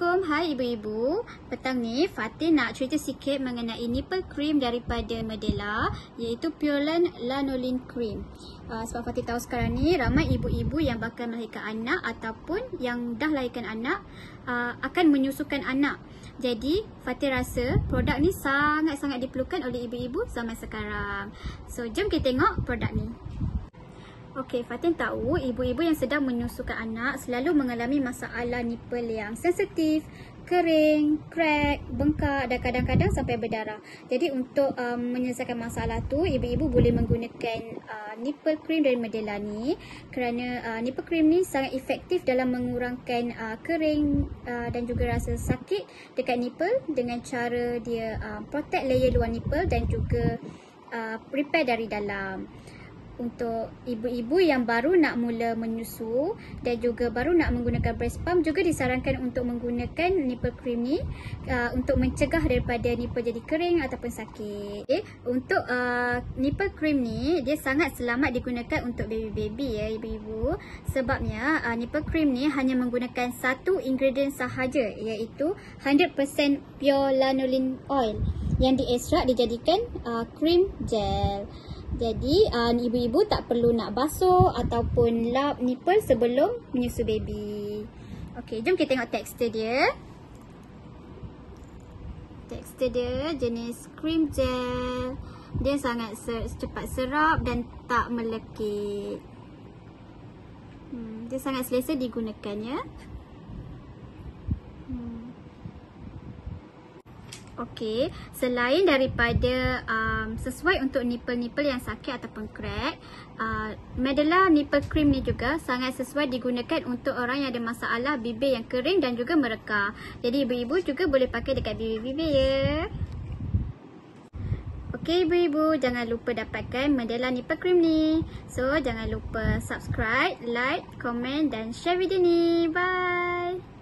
Assalamualaikum. Hai ibu-ibu. Petang ni Fatin nak cerita sikit mengenai nipple cream daripada Medela iaitu Pureland Lanolin Cream. Uh, sebab Fatin tahu sekarang ni ramai ibu-ibu yang bakal melahirkan anak ataupun yang dah lahirkan anak uh, akan menyusukan anak. Jadi Fatin rasa produk ni sangat-sangat diperlukan oleh ibu-ibu zaman sekarang. So jom kita tengok produk ni. Okey, Fatin tahu ibu-ibu yang sedang menyusukan anak selalu mengalami masalah nipple yang sensitif, kering, crack, bengkak dan kadang-kadang sampai berdarah. Jadi untuk um, menyelesaikan masalah tu, ibu-ibu boleh menggunakan uh, nipple cream dari Medela ni kerana uh, nipple cream ni sangat efektif dalam mengurangkan uh, kering uh, dan juga rasa sakit dekat nipple dengan cara dia uh, protect layer luar nipple dan juga uh, repair dari dalam untuk ibu-ibu yang baru nak mula menyusu dan juga baru nak menggunakan breast pump juga disarankan untuk menggunakan nipple cream ni uh, untuk mencegah daripada nipple jadi kering ataupun sakit. Okay. Untuk uh, nipple cream ni dia sangat selamat digunakan untuk baby-baby ya ibu-ibu sebabnya uh, nipple cream ni hanya menggunakan satu ingredient sahaja iaitu 100% pure lanolin oil yang diekstrak dijadikan uh, cream gel. Jadi uh, ibu-ibu tak perlu nak basuh ataupun lap nipple sebelum menyusu baby. Okey, jom kita tengok tekstur dia. Tekstur dia jenis cream gel. Dia sangat cepat serap dan tak melekit. Hmm, dia sangat selesa digunakan ya. Okey, selain daripada um, sesuai untuk nipple-nipple yang sakit ataupun crack, uh, Medela nipple cream ni juga sangat sesuai digunakan untuk orang yang ada masalah bibir yang kering dan juga mereka. Jadi ibu-ibu juga boleh pakai dekat bibir-bibir ya. Okey ibu-ibu, jangan lupa dapatkan Medela nipple cream ni. So, jangan lupa subscribe, like, komen dan share video ni. Bye!